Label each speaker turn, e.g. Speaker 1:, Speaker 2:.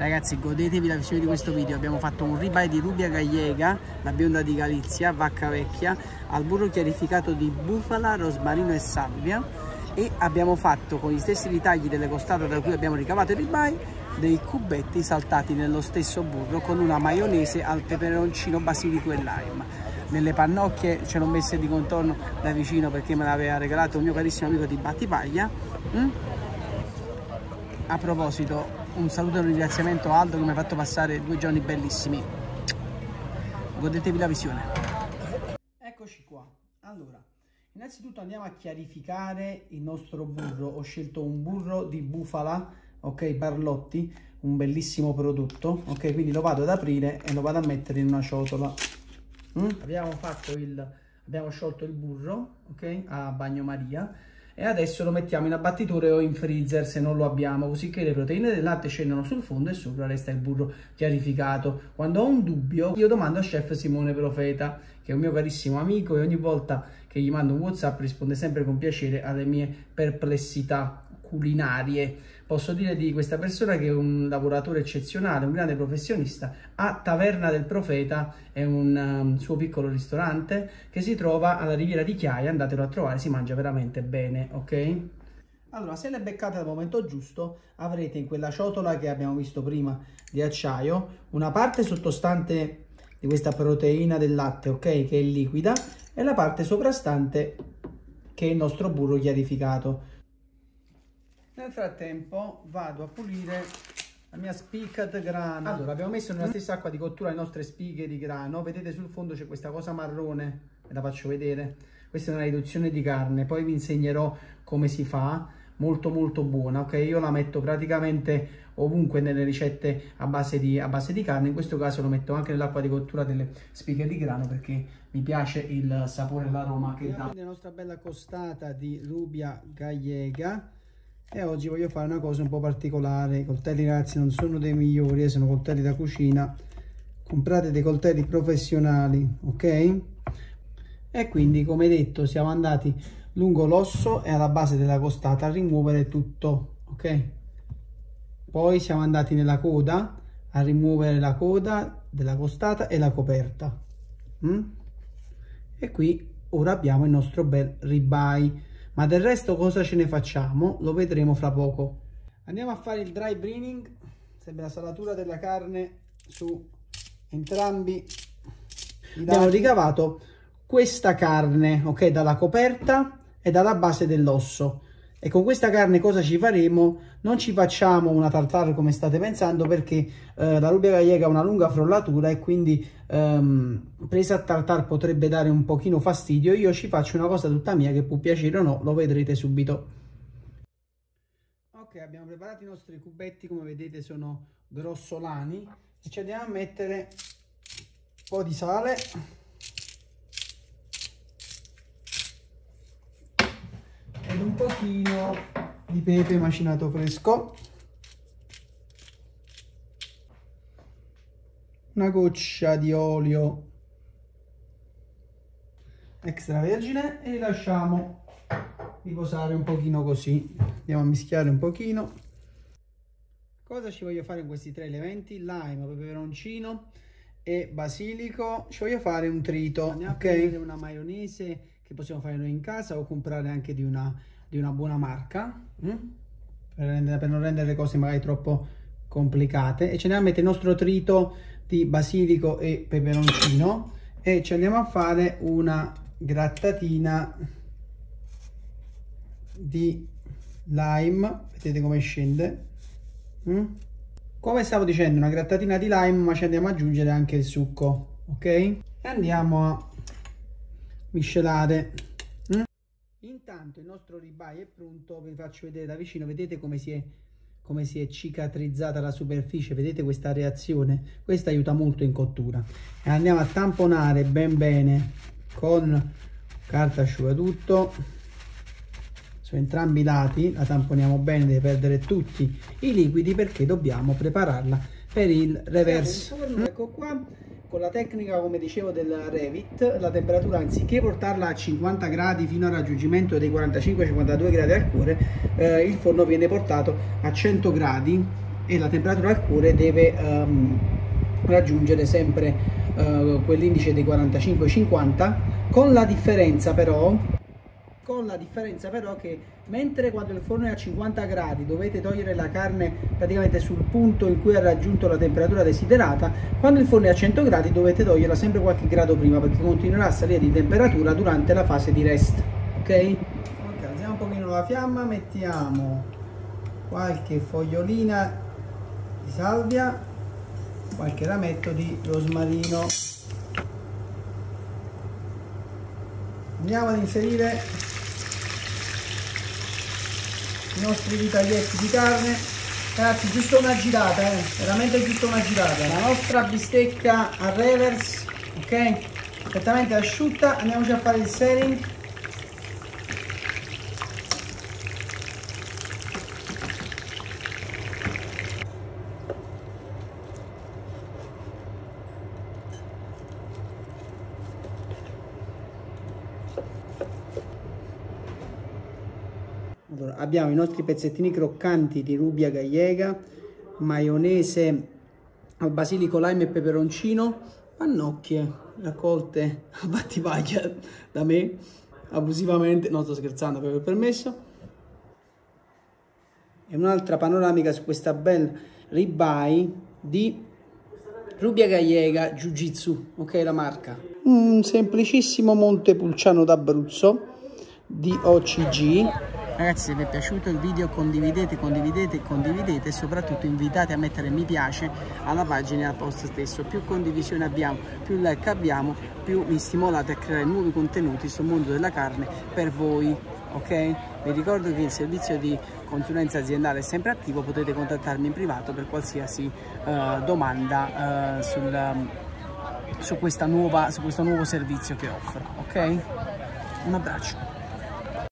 Speaker 1: Ragazzi godetevi la visione di questo video, abbiamo fatto un ribeye di Rubia Gallega, la bionda di Galizia, vacca vecchia, al burro chiarificato di bufala, rosmarino e salvia. E abbiamo fatto con gli stessi ritagli delle costate da cui abbiamo ricavato il ribeye dei cubetti saltati nello stesso burro con una maionese al peperoncino basilico e lime. Nelle pannocchie ce l'ho messe di contorno da vicino perché me l'aveva regalato un mio carissimo amico di Battipaglia. Mm? a proposito un saluto e un ringraziamento a Aldo che mi ha fatto passare due giorni bellissimi. Godetevi la visione. Eccoci qua. Allora innanzitutto andiamo a chiarificare il nostro burro. Ho scelto un burro di bufala ok Barlotti un bellissimo prodotto ok quindi lo vado ad aprire e lo vado a mettere in una ciotola. Mm? abbiamo fatto il abbiamo sciolto il burro ok a bagnomaria e adesso lo mettiamo in abbattitore o in freezer se non lo abbiamo così che le proteine del latte scendono sul fondo e sopra resta il burro chiarificato. Quando ho un dubbio io domando a chef Simone Profeta che è un mio carissimo amico e ogni volta che gli mando un whatsapp risponde sempre con piacere alle mie perplessità culinarie. Posso dire di questa persona che è un lavoratore eccezionale, un grande professionista. A Taverna del Profeta è un um, suo piccolo ristorante che si trova alla Riviera di Chiaia. Andatelo a trovare, si mangia veramente bene, ok? Allora, se le beccate al momento giusto, avrete in quella ciotola che abbiamo visto prima di acciaio una parte sottostante di questa proteina del latte, ok? Che è liquida e la parte soprastante che è il nostro burro chiarificato. Nel frattempo vado a pulire la mia spiccata grana. Allora, abbiamo messo nella stessa acqua di cottura le nostre spighe di grano. Vedete sul fondo c'è questa cosa marrone, ve la faccio vedere. Questa è una riduzione di carne, poi vi insegnerò come si fa. Molto molto buona, ok? Io la metto praticamente ovunque nelle ricette a base di, a base di carne. In questo caso lo metto anche nell'acqua di cottura delle spighe di grano perché mi piace il sapore e l'aroma che dà. La nostra bella costata di rubia gallega e oggi voglio fare una cosa un po' particolare. I coltelli ragazzi non sono dei migliori eh, sono coltelli da cucina. Comprate dei coltelli professionali ok? E quindi come detto siamo andati lungo l'osso e alla base della costata a rimuovere tutto ok? Poi siamo andati nella coda a rimuovere la coda della costata e la coperta mm? e qui ora abbiamo il nostro bel ribeye ma del resto cosa ce ne facciamo? Lo vedremo fra poco. Andiamo a fare il dry brining sembra la salatura della carne su entrambi abbiamo ricavato questa carne ok dalla coperta e dalla base dell'osso e con questa carne cosa ci faremo? Non ci facciamo una tartare come state pensando perché eh, la rubia gallega ha una lunga frollatura e quindi ehm, presa a tartare potrebbe dare un pochino fastidio. Io ci faccio una cosa tutta mia che può piacere o no, lo vedrete subito. Ok, abbiamo preparato i nostri cubetti, come vedete sono grossolani e ci andiamo a mettere un po' di sale un pochino di pepe macinato fresco. Una goccia di olio extravergine e lasciamo riposare un pochino così. Andiamo a mischiare un pochino. Cosa ci voglio fare in questi tre elementi? Lime, peperoncino e basilico. Ci voglio fare un trito andiamo ok? una maionese che possiamo fare noi in casa o comprare anche di una, di una buona marca mm? per, rendere, per, non rendere le cose magari troppo complicate e ci andiamo a mettere il nostro trito di basilico e peperoncino e ci andiamo a fare una grattatina di lime vedete come scende mm? come stavo dicendo una grattatina di lime ma ci andiamo ad aggiungere anche il succo ok e andiamo a miscelare? Intanto il nostro ribeye è pronto vi faccio vedere da vicino vedete come si è come si è cicatrizzata la superficie vedete questa reazione? Questa aiuta molto in cottura. E andiamo a tamponare ben bene con carta asciugatutto su entrambi i lati la tamponiamo bene deve perdere tutti i liquidi perché dobbiamo prepararla per il reverse. Ecco qua con la tecnica come dicevo del Revit la temperatura anziché portarla a 50 gradi fino al raggiungimento dei 45-52 gradi al cuore eh, il forno viene portato a 100 gradi e la temperatura al cuore deve um, raggiungere sempre uh, quell'indice dei 45-50 con la differenza però con la differenza però che mentre quando il forno è a 50 gradi dovete togliere la carne praticamente sul punto in cui ha raggiunto la temperatura desiderata quando il forno è a 100 gradi dovete toglierla sempre qualche grado prima perché continuerà a salire di temperatura durante la fase di rest ok? ok alziamo un pochino la fiamma mettiamo qualche fogliolina di salvia qualche rametto di rosmarino andiamo ad inserire i nostri ritaglietti di carne. Ragazzi giusto una girata eh? veramente giusto una girata. La nostra bistecca a reverse ok? Perfettamente asciutta. Andiamoci a fare il setting Allora, abbiamo i nostri pezzettini croccanti di rubia gallega, maionese al basilico, lime e peperoncino, pannocchie raccolte a battipaglia da me, abusivamente, non sto scherzando, per il permesso. E un'altra panoramica su questa bel ribeye di Rubia Gallega Jiu Jitsu, ok la marca. Un semplicissimo Montepulciano d'Abruzzo di OCG Ragazzi se vi è piaciuto il video condividete, condividete, condividete e soprattutto invitate a mettere mi piace alla pagina e al post stesso. Più condivisione abbiamo, più like abbiamo, più mi stimolate a creare nuovi contenuti sul mondo della carne per voi. Ok? Vi ricordo che il servizio di consulenza aziendale è sempre attivo, potete contattarmi in privato per qualsiasi uh, domanda uh, sul, um, su, nuova, su questo nuovo servizio che offro. Ok? Un abbraccio.